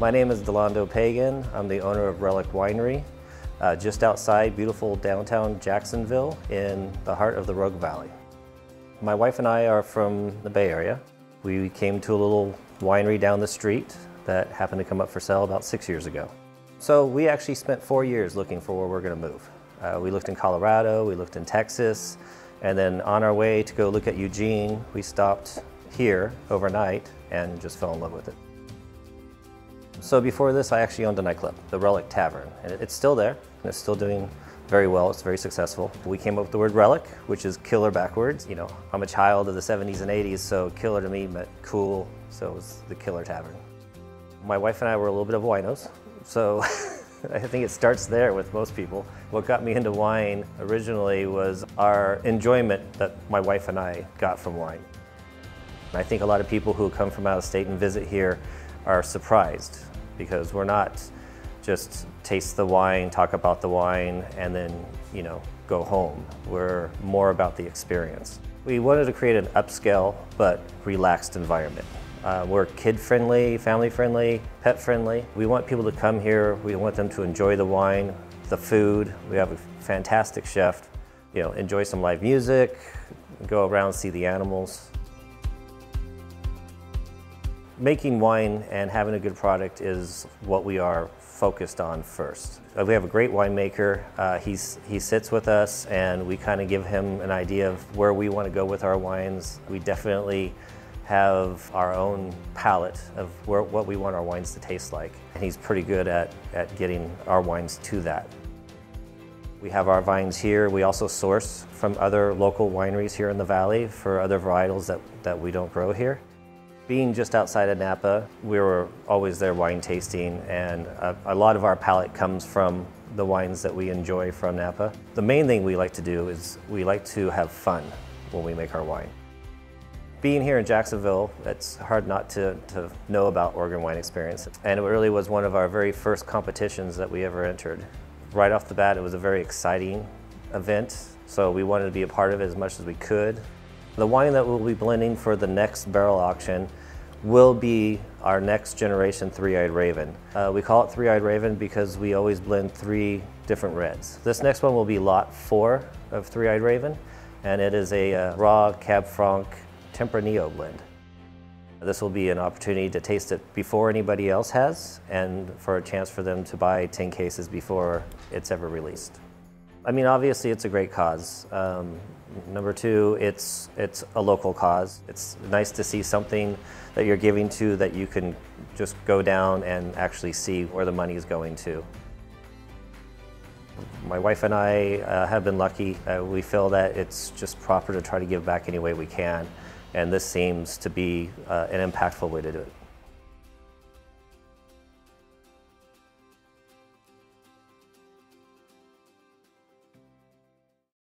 My name is Delando Pagan. I'm the owner of Rellik Winery, uh, just outside beautiful downtown Jacksonville in the heart of the Rogue Valley. My wife and I are from the Bay Area. We came to a little winery down the street that happened to come up for sale about six years ago. So we actually spent four years looking for where we're going to move. Uh, we looked in Colorado, we looked in Texas, and then on our way to go look at Eugene, we stopped here overnight and just fell in love with it. So before this, I actually owned a nightclub, the Rellik Tavern, and it's still there, and it's still doing very well. It's very successful. We came up with the word rellik, which is killer backwards. You know, I'm a child of the 70s and 80s, so killer to me meant cool, so it was the Killer Tavern. My wife and I were a little bit of winos, so I think it starts there with most people. What got me into wine originally was our enjoyment that my wife and I got from wine. I think a lot of people who come from out of state and visit here are surprised because we're not just taste the wine, talk about the wine, and then, you know, go home. We're more about the experience. We wanted to create an upscale but relaxed environment. Uh, we're kid-friendly, family-friendly, pet-friendly. We want people to come here. We want them to enjoy the wine, the food. We have a fantastic chef. You know, enjoy some live music, go around, see the animals. Making wine and having a good product is what we are focused on first. Uh, we have a great winemaker. Uh, he's, he sits with us and we kind of give him an idea of where we want to go with our wines. We definitely have our own palate of where, what we want our wines to taste like. And he's pretty good at, at getting our wines to that. We have our vines here. We also source from other local wineries here in the valley for other varietals that, that we don't grow here. Being just outside of Napa, we were always there wine tasting, and a, a, lot of our palate comes from the wines that we enjoy from Napa. The main thing we like to do is we like to have fun when we make our wine. Being here in Jacksonville, it's hard not to, to know about Oregon Wine Experience, and it really was one of our very first competitions that we ever entered. Right off the bat, it was a very exciting event, so we wanted to be a part of it as much as we could. The wine that we'll be blending for the next barrel auction will be our next generation three-eyed raven. Uh, we call it three-eyed raven because we always blend three different reds. This next one will be lot four of three-eyed raven, and it is a uh, raw Cab Franc Tempranillo blend. This will be an opportunity to taste it before anybody else has and for a chance for them to buy 10 cases before it's ever released. I mean, obviously it's a great cause. Um, number two, it's, it's a local cause. It's nice to see something that you're giving to that you can just go down and actually see where the money is going to. My wife and I uh, have been lucky. Uh, we feel that it's just proper to try to give back any way we can, and this seems to be uh, an impactful way to do it.